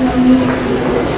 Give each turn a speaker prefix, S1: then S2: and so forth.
S1: Thank you.